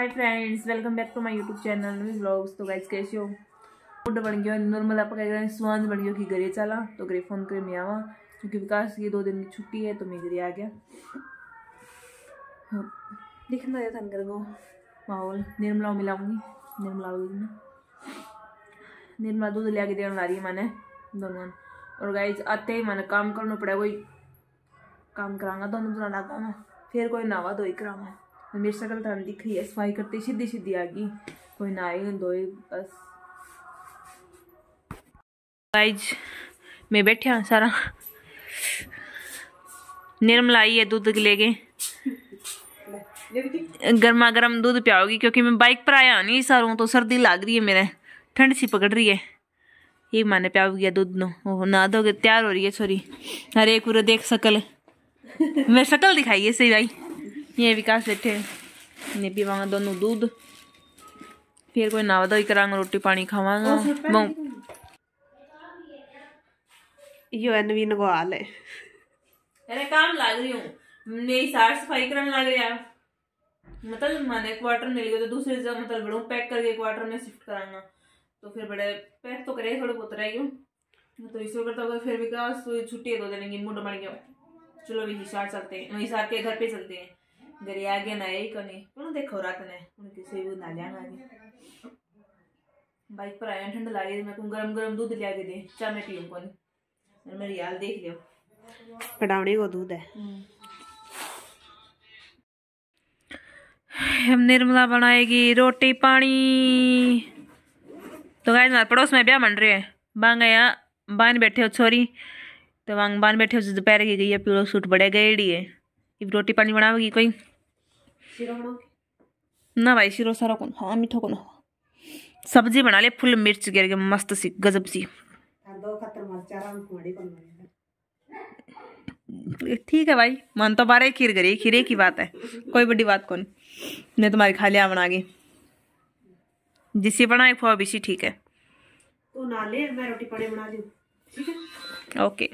Hi friends welcome back to my YouTube channel new blogs तो guys कैसे हो? Food बन गया नॉर्मल आप कह रहे स्वाद बन गया कि घरे चला तो घरे फ़ोन करे मैं आवा। क्योंकि विकास ये दो दिन की छुट्टी है तो मैं घरे आ गया। हाँ, देखना था अंदर को। माहौल निर्मला मिलाऊँगी निर्मला निर्मला दूध लिया आके देने ला रही है मैंने दोनों। और गाइस आते ही मैंने काम करना पड़ा कोई काम कराऊँगा दोनों दोनों लगा फिर कोई नावा धोई कराऊँगा। मेरी शक्ल तो दिख रही है, सफ़ाई करते सीधी सीधी आ गई। कोई ना आई दो बस। गाइज़ मैं बैठा हाँ सारा। निर्मला आई है दूध ले गए गर्मा गर्म दूध पियाओगी क्योंकि मैं बाइक पर आया नहीं सारों तो सर्दी लग रही है मेरे। ठंड सी पकड़ रही है। ये माने पियाओगी दूध नो। ना दोगे तैयार हो रही है सॉरी अरे पूरा देख सकल। मैं शकल दिखाई है, सही भाई। ये विकास बैठे ने पीवांगा दोनों दूध। फिर कोई नावा दवाई करांगा रोटी पानी खावांगा यो है नवीन को हाल है अरे काम लग रही हूँ। मेरी साफ़ सफ़ाई करने लग रहा मतलब मैंने क्वार्टर मिल गया तो दूसरे जगह मतलब बड़ों पैक करके क्वार्टर में शिफ्ट करांगा तो फिर बड़े पैक तो करे थोड़े बहुत रह गए। तो इसको करता होगा फिर विकास छुट्टी है दो दिन की मुंड बन गया चलो भी हिसार चलते हैं हिसार के घर पे चलते हैं। घरे आगे ना यही कने कौन देखो रात ने? उनके से वो ना लिया आगे। बाइक पर आया ठंड लगी मैं तुम गरम गरम दूध लिया के दे। चाह मैं पीऊँ कौन मेरी यार देख लियो। कटावने को दूध है। हम निर्मला बनाएगी रोटी पानी। तो गाय हमारे पड़ोस में ब्याह बन रहे हैं। बांग यहाँ बान बैठे हो छोरी तो वांग बान बैठे हो दोपहर की गई है पीलो सूट बड़े गए है। रोटी पानी बनावेगी कोई? ना भाई शिरो सारा कौन हाँ मीठा कौन सब्ज़ी बना ले फुल मिर्च गिर के मस्त सी गजब सी. ठीक है भाई मन तो बारे खीर करी खीरे की बात है कोई बड़ी बात कौन मैं तुम्हारी खा लिया बना गई जिसे बनाए खुआ भी ठीक है. तू ना ले मैं रोटी पानी बना दी. ठीक है? Okay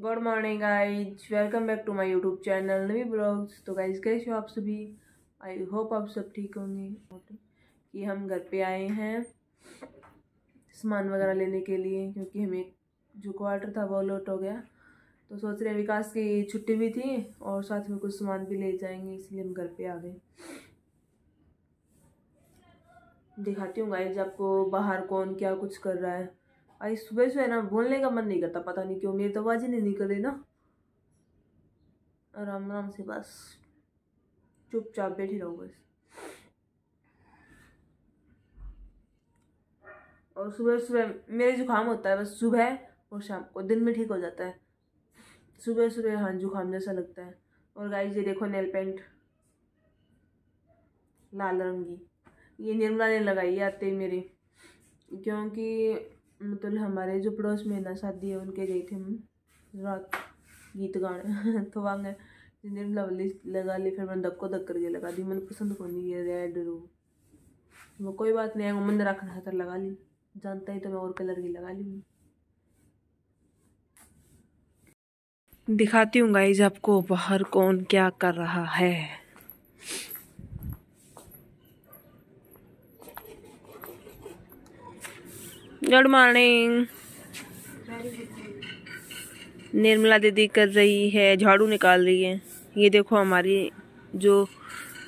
good morning guys welcome back to my YouTube channel Navi blogs. तो गाइज़ कैसे हो आप सभी? आई होप आप सब ठीक होंगे। कि हम घर पे आए हैं सामान वगैरह लेने के लिए, क्योंकि हमें जो क्वार्टर था वो लौट हो गया। तो सोच रहे विकास की छुट्टी भी थी और साथ में कुछ सामान भी ले जाएँगे, इसलिए हम घर पे आ गए। दिखाती हूँ गाइज़ आपको बाहर कौन क्या कुछ कर रहा है। आई सुबह सुबह ना बोलने का मन नहीं करता, पता नहीं क्यों, मेरी तो आवाज़ ही नहीं निकले ना। आराम आराम से बस। चुपचाप बैठी रहो बस। और सुबह सुबह मेरे जुकाम होता है, बस सुबह और शाम को दिन में ठीक हो जाता है। सुबह सुबह हाँ जुकाम जैसा लगता है। और गाइस ये देखो नेल पेंट लाल रंगी ये निर्मला ने लगाई आते मेरी। क्योंकि मतलब हमारे जो पड़ोस में ना शादी है, उनके गए थे हम रात गीत गाने। तो वहाँ निर्मला वाली लगा ली, फिर मैंने धक्को धक करके लगा दी। मैंने पसंद को नहीं है रेड रू। वो कोई बात नहीं है मंदिर रखना खातर लगा ली। जानता ही तो मैं और कलर की लगा ली दिखाती हूँ गाइज़ आपको बाहर कौन क्या कर रहा है। Good morning. निर्मला दीदी कर रही है झाड़ू निकाल रही है। ये देखो हमारी जो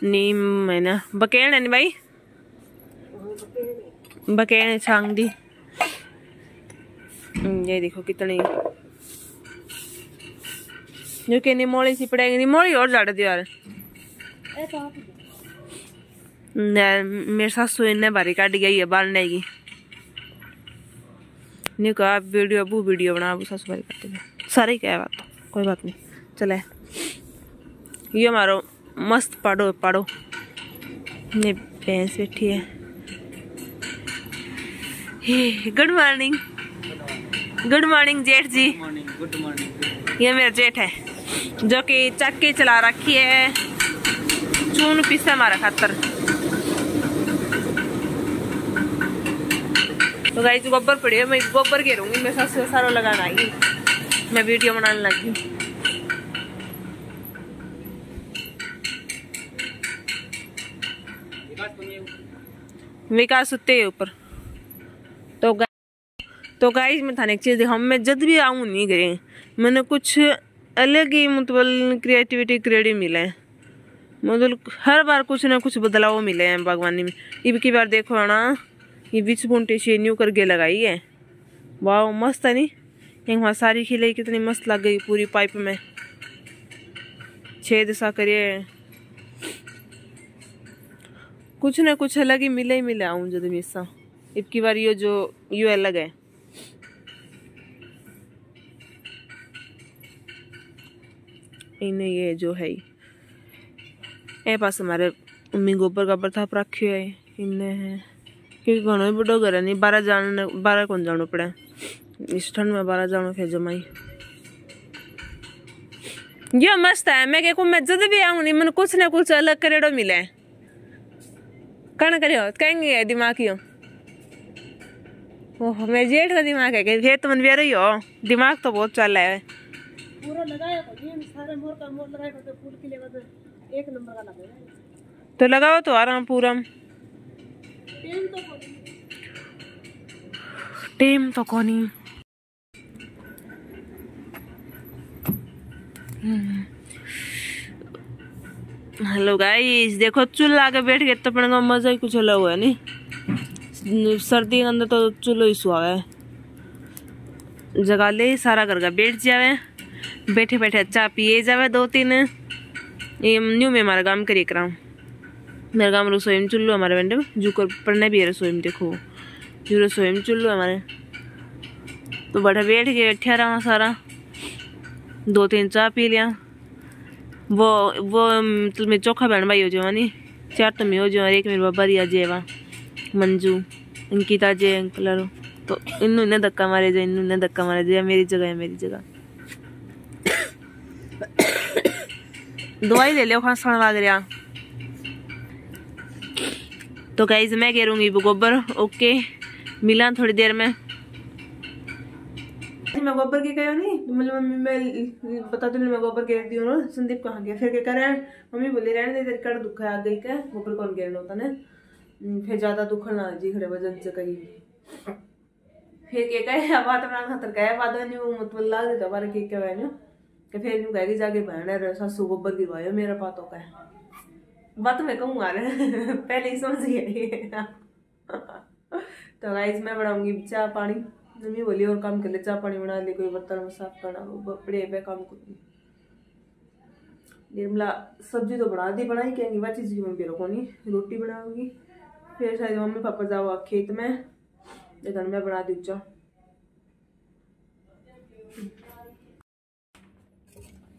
नीम है ना बकेण है ना भाई? बकेण छांग दी हम्म, ये देखो कितनी। जो कि निमोली सी पड़ेगी। निमोली और झाड़ दी यार। मेरे सासू इन्हें बारी काट गई है बालने की नहीं कहा वीडियो अबू वीडियो बना अबू सासू भाई करते हैं। सारे क्या बात कोई बात नहीं। चले। ये मारो मस्त पढ़ो पढ़ो ये भैंस बैठी है। गुड मॉर्निंग गुड मॉर्निंग जेठ जी। गुड मॉर्निंग ये मेरा जेठ है जो कि चक्की चला रखी है। चून पीसा हमारा खातर। तो गाइज़ गोबर पड़े है, मैं गोबर घेरूँगी मैं सस सारा लगाना आई मैं वीडियो बनाने लगी हूँ। विकास उत्ते ऊपर। तो तो गाइज़ मैं थाने एक चीज़ दिखाऊँ, मैं जब भी आऊँ नहीं गए मैंने कुछ अलग ही मतलब क्रिएटिविटी क्रेडिट मिले हैं। मतलब हर बार कुछ ना कुछ बदलाव मिले हैं बागवानी में इब की बार देखो ना ये बीच बुंटे न्यू करके लगाई है। वाह मस्त है नहीं एक वहाँ सारी खिलाई कितनी मस्त लग गई पूरी पाइप में। छेद सा करिए। कुछ ना कुछ अलग ही मिले ही मिले आऊँ जब हमेशा इब की बार यो जो, यो अलग है। इन्हें ये जो है ए पास हमारे मम्मी गोबर गाबर था रखे है। इन्हें है। क्योंकि घणो ही बड़ो घर है नहीं बारह जाने बारह कौन जानो पड़े? इस ठंड में बारह जानो फिर जमाई ये मस्त है मैं कहूँ मैं जब भी आऊँ नहीं मैंने कुछ ना कुछ अलग करेड़ो मिले। कण करियो कहेंगे दिमाग यो? ओह मेरे जेठ का दिमाग है कि तो मन भी रही हो। दिमाग तो बहुत चल रहा है। पूरा लगाया तो सारे मोर का मोर लगाया तो फूल के लिए एक नंबर का लगाया तो लगाओ तो आराम पूरा। टेम तो तो कोनी। हेलो गाइस देखो, चूल्हा आगे बैठ के तपने का मज़ा ही कुछ अलग हुआ, नहीं? सर्दी के अंदर तो चूल्हो ही सुहा है। जगा ले, सारा घर का बैठ जावे। बैठे बैठे चाय पिए जावे दो तीन ये न्यू में हमारा काम करिए कराऊँ मेरे गाँव रसोई में चुल्लू हमारे बेंडे में, जू कर पढ़ने भी है रसोई देखो। जू रसोई में चुल्लू हमारे। तो बड़ा बैठ के बैठा रहा सारा। दो तीन चाय पी लिया। वो वो मतलब मैं चोखा बहन भाई हो जाओ नहीं चार तो मैं हो जाओ एक मेरे बाबा रिया जेवा। मंजू, अंकिता जे, अंकल आरो। तो इन्नू इन्हें धक्का मारे जाए इन्नू इन्हें धक्का मारे जाए मेरी जगह है मेरी जगह। दवाई ले लो खांसण लग रहा तो गाइज़ मैं घेरूँगी वो गोबर ओके मिला थोड़ी देर में। मैं गोबर की कहो नहीं? मतलब मम्मी, मैं बता दूँ, मैं गोबर के रख दी हूँ संदीप कहाँ गया? फिर क्या करे? मम्मी बोली, रहने दे कड़ दुखा आ गई क्या? गोबर कौन गिरना होता ने? फिर ज़्यादा दुखन ना जी, खड़े वज़न से कही फिर के कहे? अब बात बना खतर कहे बाद में न्यू मतलब ला दे बारे के क्या है कि फिर न्यू कहेगी जाके बहन सासू गोबर गिरवायो, मेरा पातों का है बात मैं कहूँ आ रहा पहले ही समझ गया तो गाइस मैं बनाऊँगी चाय पानी। मम्मी बोली और काम कर ले चाय पानी बना ले, कोई बर्तन साफ़ करना बड़े पे काम करूँगी निर्मला सब्ज़ी तो बना दी, बनाई क्या वह चीज़ की मैं रखो नहीं रोटी बनाऊँगी। फिर शायद मम्मी पापा जाओ खेत में। इधर मैं बना दी चाय।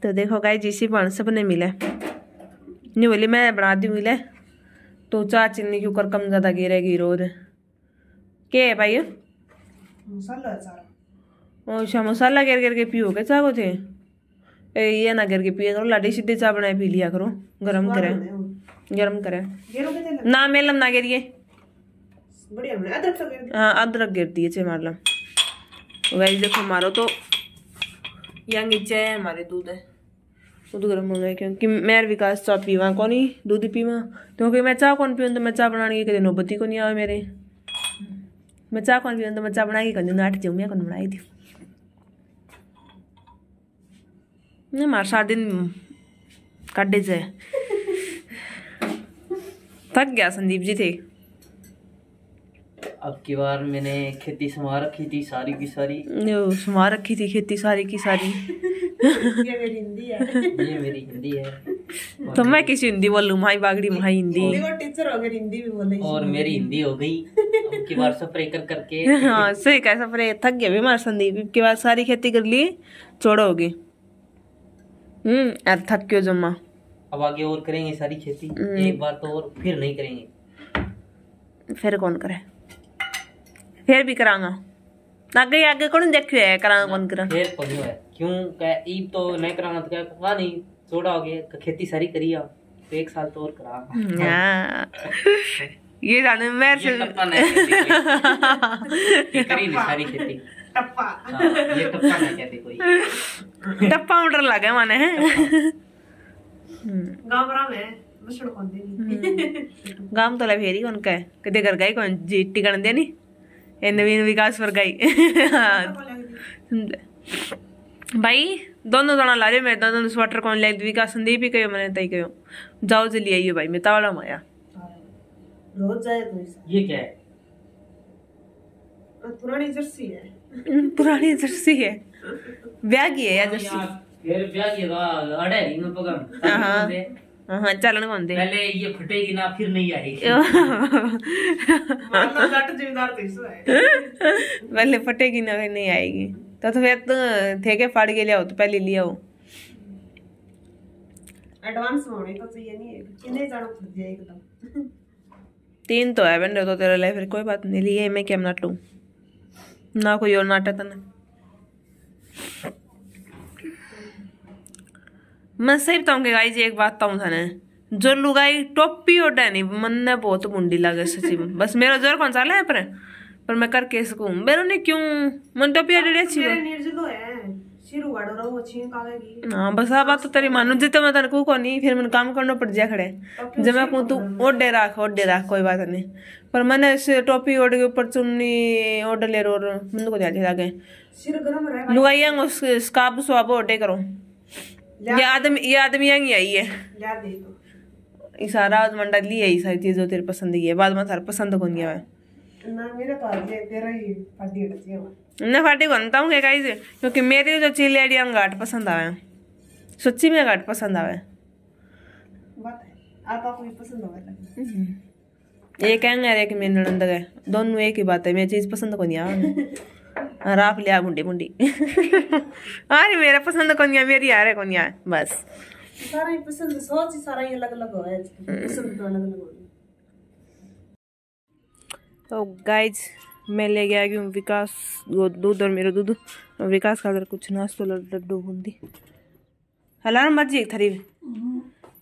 तो देखो गाइस जिसी पान सबने मिले। नहीं बोली मैं बना दी मिले तो चाय चीनी के ऊपर कम ज़्यादा गिरेगी रोज। के है भाई? है अच्छा मसाला गिर गिर के पियोगे चाह को थे ए ये ना गिर के पिए करो लाडी सीधे चाय बनाए पी लिया करो। गरम करे। गरम करे। गेरो के तेल ना मेलम ना गिरिए अदरक तो गेर हाँ अदरक गिरती है चे मारलम वैसे देखो मारो तो यहाँ नीचे है हमारे दूध है। दूध गर्म हो गया क्योंकि मैं विकास चाह पीवा कौन ही? दूध पीवा। क्योंकि मैं चाह कौन पीऊँ? तो मैं चाह बनाने की कभी नौबती को नहीं आवे मेरे। मैं चाह कौन पीऊँ? तो मैं चाह बनाई कभी नाट जाऊँ मैं कौन बनाई थी नहीं मार सात दिन काटे जाए थक गया संदीप जी थे। अब की बार मैंने खेती समा रखी थी सारी की सारी। सुमा रखी थी खेती सारी की सारी। ये मेरी हिंदी है। ये मेरी हिंदी है। तो मैं किसी हिंदी बोलूँ my Bagri my Hindi. Teacher हो हिंदी भी बोले। और मेरी हिंदी हो गई। की बार स्प्रे कर करके। हाँ सही कैसा पर ये थक गया भी हमारा संदीप। के बाद सारी खेती कर ली छोड़ो होगी हम्म यार थक क्यों जमा अब आगे और करेंगे सारी खेती। एक बार तो और फिर नहीं करेंगे। फिर कौन करे? फिर भी करांगा। आगे आगे कौन देखियो है? करांगा कौन करा? फिर पढ़ो है? क्यों? कह ईब तो नहीं कराना तो क्या पता नहीं छोड़ा हो गया खेती सारी करी आ तो एक साल तो और करा हाँ। ये। जाने मेरे ये से टप्पा नहीं कहते। करी नहीं सारी खेती। टप्पा। हाँ, ये टप्पा नहीं कहते कोई। टप्पा ऑर्डर लगे माने। गाँव में बसण कौन देनी तो फेरी कौन का है कदे कर गई कौन? जी टिकण दे नी ए नवीन विकास पर गई। भाई दोनों जना ला रहे मैं दोनों स्वेटर कौन ले विकास संदीप ही कहो मैंने तई कहो जाओ जल्दी आइयो भाई मैं तावड़ा माया। रोज जाए तो ये क्या है? पुरानी जर्सी है। पुरानी जर्सी है। ब्याह की है या जर्सी? फिर ब्याह की तो अड़े ही में पगम हाँ। हाँ। चलन कौन दे? पहले ये फटेगी ना फिर नहीं आएगी। तो है। पहले फटेगी ना फिर नहीं आएगी। तो तो फिर तो थे के फाड़ के लियाओ तो पहले लियाओ एडवांस में होनी तो चाहिए नहीं है किन्ने जानो खुद जाए एकदम. तीन तो है बंदे तो तेरे लिए फिर कोई बात नहीं. लिए मैं क्या नाट. लूँ ना कोई और नाटक ना मैं सही बताऊँगी गाइस एक बात बताऊँ थाने जो लुगाई टोपी ओढ़ा नहीं मन ने बहुत मुंडी लगे सच्ची में। बस मेरा ज़ोर कौन सा है पर? पर मैं करके सकूँ? मेरे ने क्यों? मन टोपी ओढ़ी अच्छी मेरे है। है हाँ बस आ बात तो तेरी मानू जितने मैं तेरे को नहीं फिर मैंने काम करना पड़ खड़े। जब मैं कहूँ तू ओढ़े रख कोई बात नहीं। पर मैंने ऐसे टोपी ओढ़ के ऊपर चुन्नी ओढ़ ले रो मैंने को जाते आगे सिर गरम रहे लुगाइया स्काब स्वाब ओढ़े करो। ये आदमी ये आदमी आई है। तो। ये सारा मंडा ली है ये सारी चीज़ें तेरे पसंद की है। बाद में सारा पसंद कौन गया मैं ना मेरे तो आज तेरा ही पार्टी हट चाहिए मैं फाटी बनता हूँ क्या क्योंकि मेरी जो चिल्ली आइडिया घाट पसंद आवे सच्ची में घाट पसंद आवे है पसंद होगा एक है यार एक मेरी ननंद है दोनों एक ही बात है मेरी चीज़ पसंद को नहीं आवे आप लिया बुंडी बुंडी अरे मेरा पसंद को नहीं है मेरी यार को नहीं है बस सारा ही पसंद सोच ही सारा ही अलग अलग है पसंद तो अलग अलग हो तो गाइज़ मैं ले गया क्यों विकास दूध और मेरा दूध। विकास का अगर कुछ नाश्तो लड्डू बूंदी। अलार्म बज एक थरी।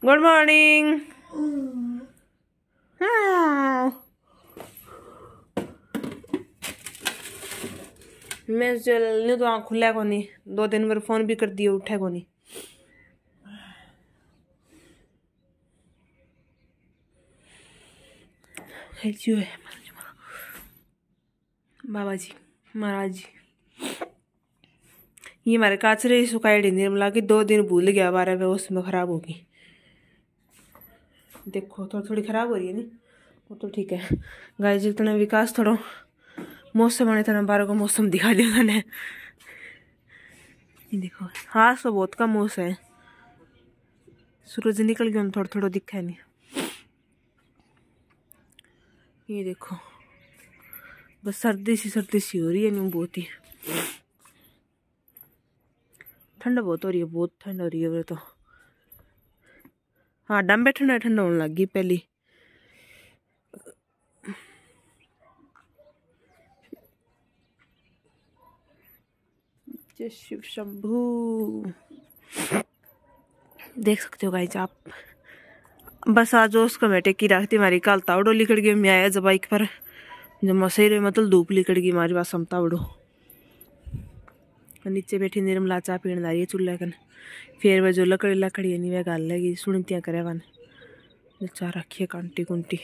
गुड मॉर्निंग हाँ। मैं चल नहीं तो आँख खुला को नहीं दो दिन मेरे फ़ोन भी कर दिए उठे को नहीं जो है बाबा जी महाराज। जी ये हमारे काचरे सुखाई निर्मला की दो दिन भूल गया, बारह में उसमें ख़राब होगी। देखो थोड़ी थोड़ी ख़राब हो रही है नी? वो तो ठीक है। गाय जितना विकास थोड़ा मौसम आने तरह बारह को मौसम दिखा दिया मैंने। देखो हाँ तो बहुत कम मौसम है। सूरज निकल गया थोड़ा थोड़ा दिखा नहीं। ये देखो। बस सर्दी सी सर्दी सी हो रही है नहीं बहुत ही। ठंड बहुत हो रही है, बहुत ठंड हो रही है तो। हाँ डम्बे ठंडा ठंडा होने लग गई पहली। शिव शंभू। देख सकते हो गाइज़ आप। बस आज उसको मैं टेकी रखती हमारी कल तावड़ो लिकड़ गई, मैं आया जब बाइक पर। जब मसेरे मतलब धूप लिकड़ गई हमारी पास हम तावड़ो नीचे बैठी निर्मला चाह रही है चूल्हे कन। फिर वह जो लकड़ी लकड़ी नहीं वह गाल लगी, सुनतियाँ करे वन। चाह रखी है कांटी कुंटी।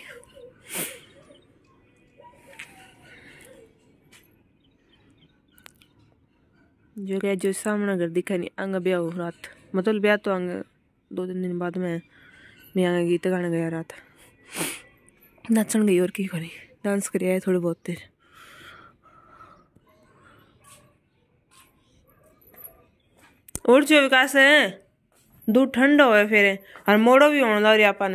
जो क्या जो सामने घर दिखा नहीं, अंग ब्याह रात। मतलब ब्याह तो अंग, दो तीन दिन बाद में मैं आगे गीत गाने गया रात। नचन गई और की करी? डांस कर आए थोड़े बहुत देर। और जो विकास है दूध ठंडा हो फिर। और मोड़ो भी होने लग रहा आपा